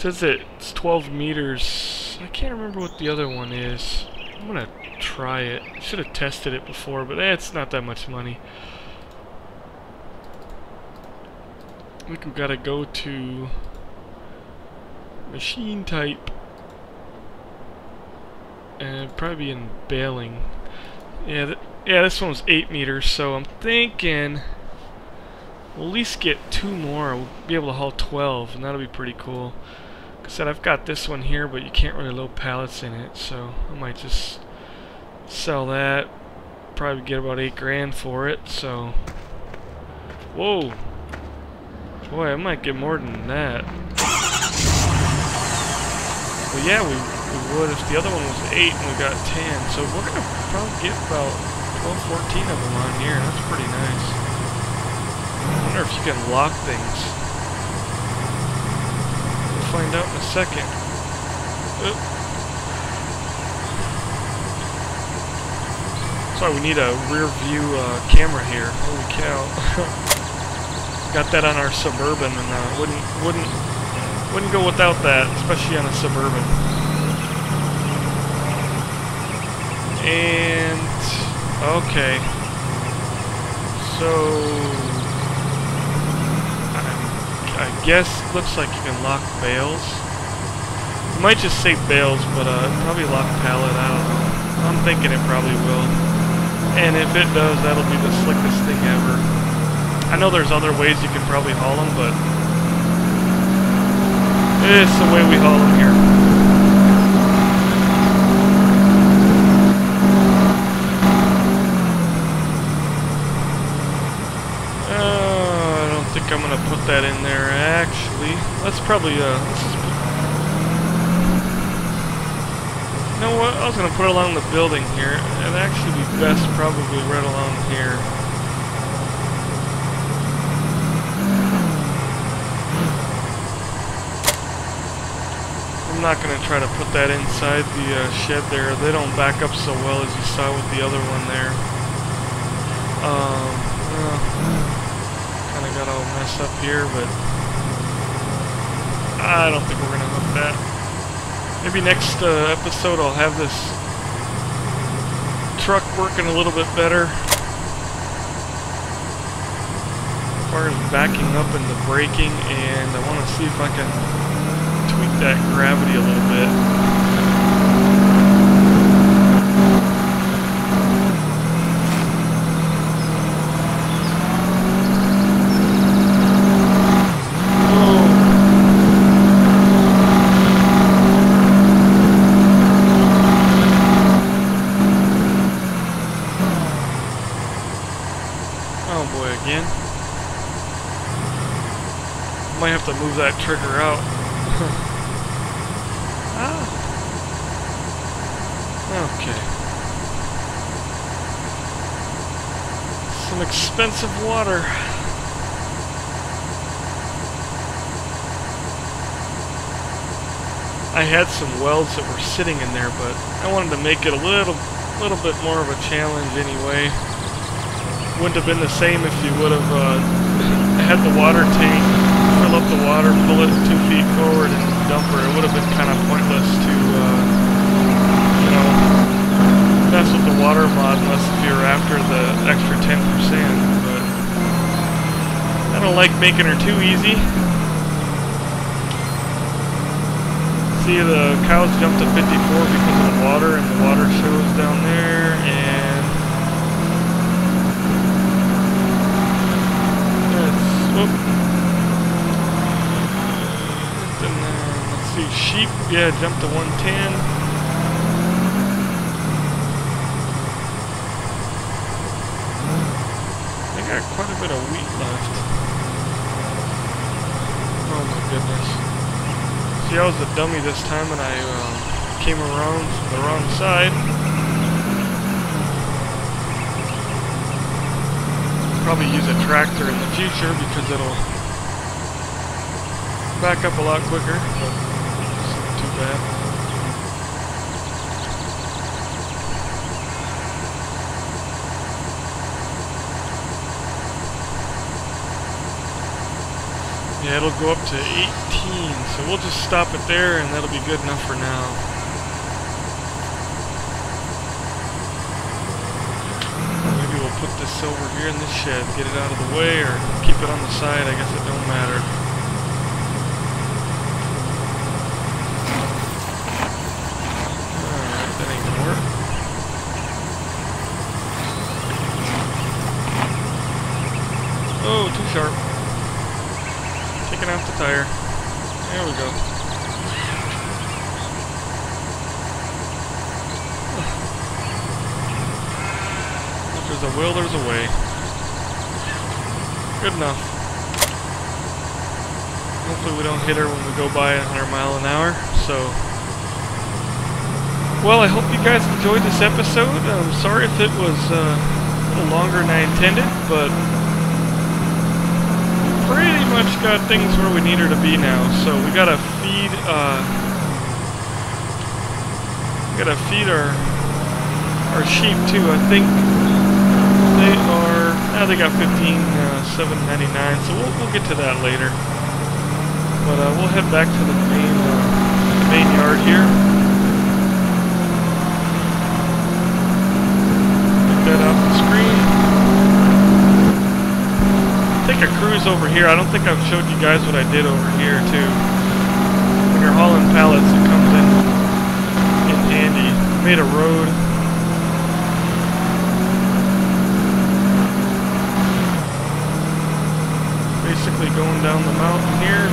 Says it's 12 meters. I can't remember what the other one is. I'm gonna try it. I should have tested it before, but eh, it's not that much money. we gotta go to machine type and probably in baling. Yeah, th yeah, this one was 8 meters, so I'm thinking we'll at least get two more. We'll be able to haul 12, and that'll be pretty cool. Said, I've got this one here, but you can't really load pallets in it, so I might just sell that. Probably get about 8 grand for it, so... Whoa! Boy, I might get more than that. Well, yeah, we, we would if the other one was 8 and we got 10. So we're to probably get about 12, 14 of them on here. That's pretty nice. I wonder if you can lock things. Find out in a second. Oop. Sorry, we need a rear view uh, camera here. Holy cow. Got that on our Suburban, and uh, wouldn't wouldn't wouldn't go without that, especially on a Suburban. And okay, so I, guess looks like you can lock bales. You might just say bales, but uh, probably lock pallet. I don't know. I'm thinking it probably will. And if it does, that'll be the slickest thing ever. I know there's other ways you can probably haul them, but it's the way we haul them here. Uh, I don't think I'm gonna put that in there. Actually, let's probably uh, let's just put. You know what? I was gonna put it along the building here. It'd actually be best probably right along here. I'm not to try to put that inside the uh, shed there. They don't back up so well as you saw with the other one there. Um, of got all messed up here, but I don't think we're going to hook that. Maybe next uh, episode I'll have this truck working a little bit better. As far as backing up and the braking, and I want to see if I can tweak that gravity a little bit. That trigger out. ah. Okay. Some expensive water. I had some welds that were sitting in there, but I wanted to make it a little, little bit more of a challenge anyway. Wouldn't have been the same if you would have uh, had the water tank, up the water, pull it two feet forward, and dump her. It would have been kind of pointless to, uh, you know, mess with the water mod unless you're after the extra 10%. But I don't like making her too easy. See, the cows jumped to 54 because of the water, and the water shows down there, and that's, whoop. Then, uh, let's see, sheep, yeah, jumped to 110. I got quite a bit of wheat left. Oh my goodness. See, I was the dummy this time and I uh, came around the wrong side. Probably use a tractor in the future because it'll back up a lot quicker, bad. Yeah, it'll go up to 18, so we'll just stop it there and that'll be good enough for now. Maybe we'll put this over here in this shed, get it out of the way, or keep it on the side, I guess it don't matter. Alright, that ain't gonna work. Oh, too sharp taking off the tire. There we go. If there's a will, there's a way. Enough. Hopefully we don't hit her when we go by 100 mile an hour, so... Well, I hope you guys enjoyed this episode. I'm sorry if it was uh, a little longer than I intended, but pretty much got things where we need her to be now. So we gotta feed, uh, we gotta feed our our sheep too. I think they are. Now they got 15, uh, 7.99. So we'll we'll get to that later. But uh, we'll head back to the main uh, main yard here. Get that off the screen take a cruise over here. I don't think I've showed you guys what I did over here too. When you're hauling pallets, it comes in in handy. Made a road. Basically going down the mountain here.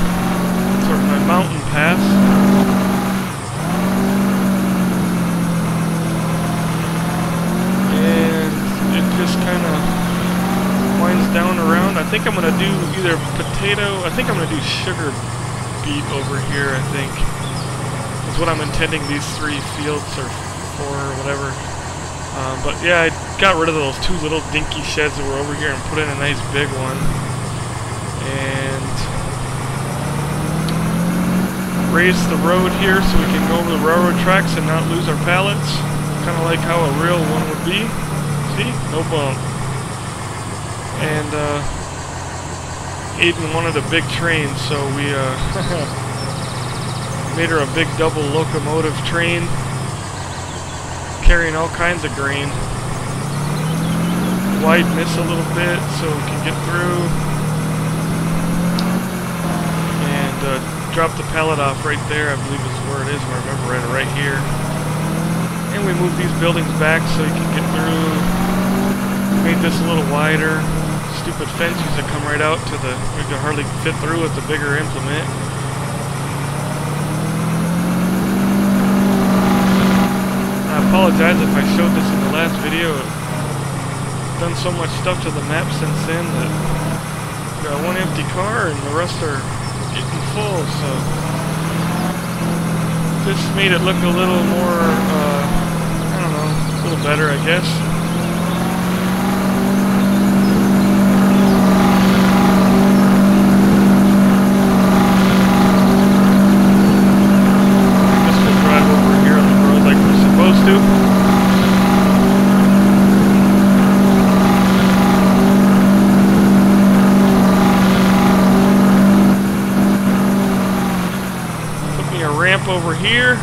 Sort of my mountain pass. And it just kind of winds down around. I think I'm going to do either potato, I think I'm going to do sugar beet over here, I think. Is what I'm intending these three fields are for, or whatever. Um, but yeah, I got rid of those two little dinky sheds that were over here and put in a nice big one. And raise the road here so we can go over the railroad tracks and not lose our pallets. Kind of like how a real one would be. See? No bump and uh, Aiden wanted a big train, so we uh, made her a big double locomotive train carrying all kinds of grain. Widen this a little bit so we can get through. And uh, drop the pallet off right there, I believe is where it is, I remember right, right here. And we move these buildings back so you can get through. Made this a little wider stupid fence used to come right out to the, we could hardly fit through with the bigger implement. I apologize if I showed this in the last video. I've done so much stuff to the map since then that got one empty car and the rest are getting full, so this made it look a little more, uh, I don't know, a little better, I guess. I guess we'll drive over here on the road like we're supposed to. Put me a ramp over here.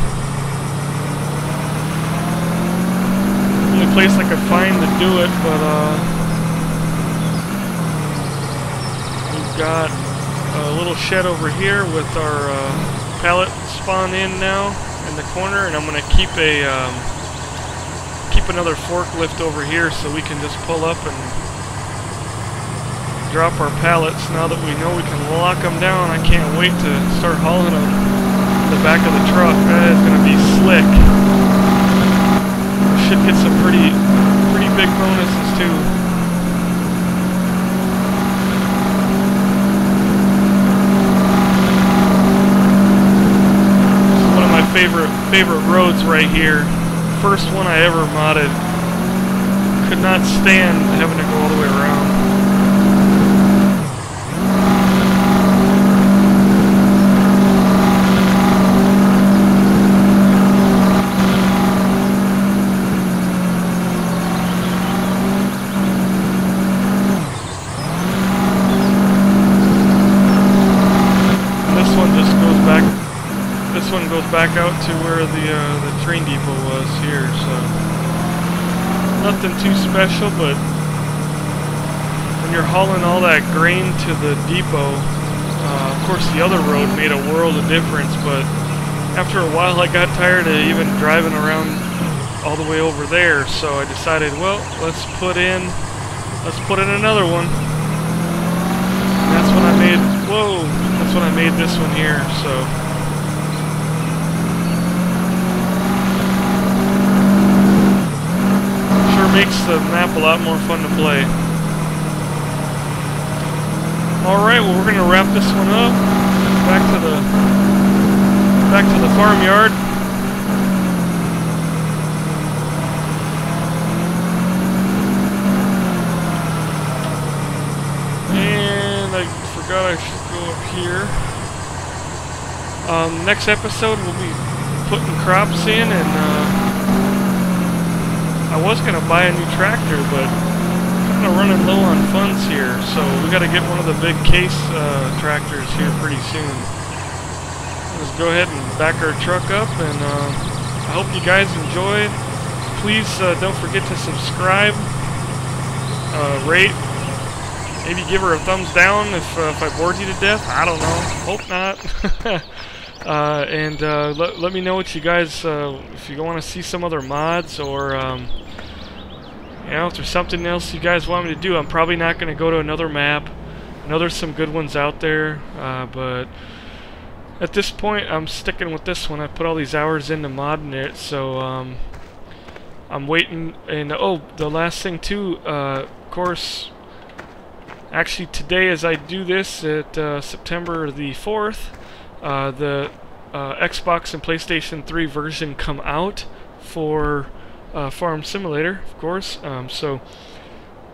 Only place I could find to do it, but uh, we've got a little shed over here with our uh, pallet spawn in now in the corner, and I'm gonna keep a um, keep another forklift over here so we can just pull up and drop our pallets now that we know we can lock them down. I can't wait to start hauling them the back of the truck. That is going to be slick. We should get some pretty, pretty big bonuses too. This is one of my favorite favorite roads right here. First one I ever modded. Could not stand having to go all the way around. This one just goes back. This one goes back out to where the uh, the train depot was here. So nothing too special, but when you're hauling all that grain to the depot, uh, of course the other road made a world of difference. But after a while, I got tired of even driving around all the way over there. So I decided, well, let's put in let's put in another one. And that's when I made whoa. That's when I made this one here. So. Sure makes the map a lot more fun to play. Alright, well we're gonna wrap this one up. Back to the back to the farmyard. And I forgot I should go up here. Um, next episode we'll be putting crops in and uh, I was gonna buy a new tractor but kind of running low on funds here so we gotta get one of the big case uh, tractors here pretty soon. Let's go ahead and back our truck up and uh, I hope you guys enjoyed. Please uh, don't forget to subscribe, uh, rate, maybe give her a thumbs down if, uh, if I bored you to death. I don't know. Hope not. uh, and uh, let, let me know what you guys, uh, if you want to see some other mods or, um, you know, if there's something else you guys want me to do. I'm probably not going to go to another map. I know there's some good ones out there, uh, but at this point I'm sticking with this one. I put all these hours into modding it, so um, I'm waiting. And oh, the last thing too, uh, of course, actually today as I do this at uh, September the 4th, uh, the uh, Xbox and PlayStation 3 version come out for uh, Farm Simulator, of course. Um, so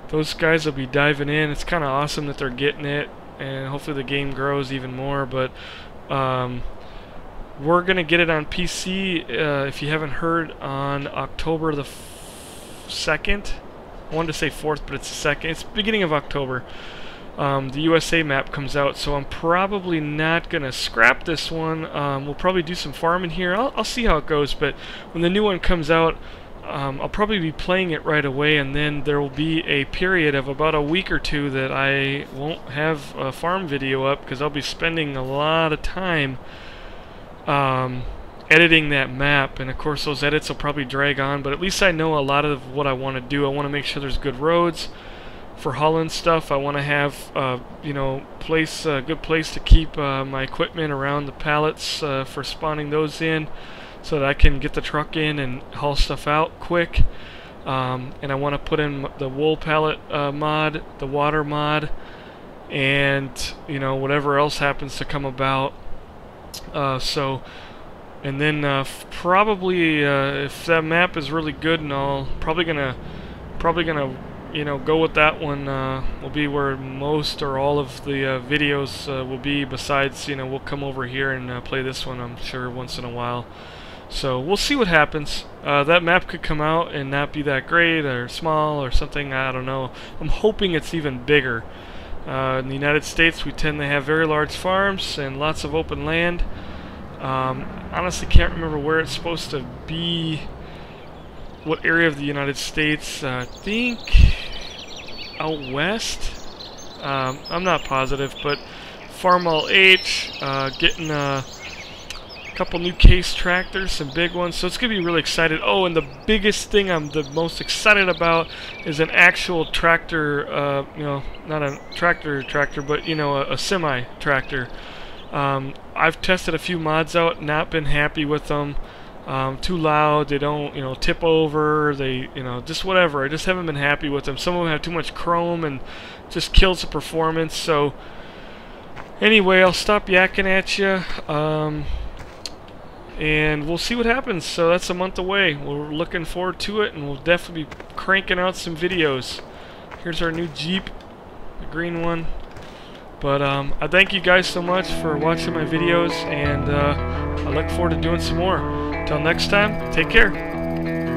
those guys will be diving in. It's kind of awesome that they're getting it, and hopefully the game grows even more. But um, we're gonna get it on PC. Uh, if you haven't heard, on October the second. I wanted to say fourth, but it's the second. It's beginning of October. Um, the USA map comes out, so I'm probably not gonna scrap this one. Um, we'll probably do some farming here. I'll, I'll see how it goes, but when the new one comes out, um, I'll probably be playing it right away, and then there will be a period of about a week or two that I won't have a farm video up because I'll be spending a lot of time um, editing that map, and of course those edits will probably drag on, but at least I know a lot of what I want to do. I want to make sure there's good roads for hauling stuff. I want to have, uh, you know, place a good place to keep uh, my equipment around the pallets uh, for spawning those in so that I can get the truck in and haul stuff out quick. Um, and I want to put in the wool pallet uh, mod, the water mod, and you know whatever else happens to come about. Uh, so, and then uh, probably uh, if that map is really good and all, probably gonna probably gonna you know go with that one. Uh, will be where most or all of the uh, videos will be. Besides, you know, we'll come over here and play this one. I'm sure once in a while. So we'll see what happens. Uh, that map could come out and not be that great or small or something, I don't know. I'm hoping it's even bigger. Uh, in the United States we tend to have very large farms and lots of open land. Um, honestly can't remember where it's supposed to be, what area of the United States. Uh, I think out west? Um, I'm not positive, but Farmall H, uh, getting... Uh, couple new case tractors, some big ones, so it's going to be really excited. Oh, and the biggest thing I'm the most excited about is an actual tractor, uh, you know, not a tractor tractor, but, you know, a, a semi-tractor. Um, I've tested a few mods out, not been happy with them. Um, too loud, they don't, you know, tip over, they, you know, just whatever. I just haven't been happy with them. Some of them have too much chrome and just kills the performance, so... Anyway, I'll stop yakking at you. Um, and we'll see what happens. So that's a month away. We're looking forward to it, and we'll definitely be cranking out some videos. Here's our new Jeep, the green one. But um, I thank you guys so much for watching my videos, and uh, I look forward to doing some more. Until next time, take care.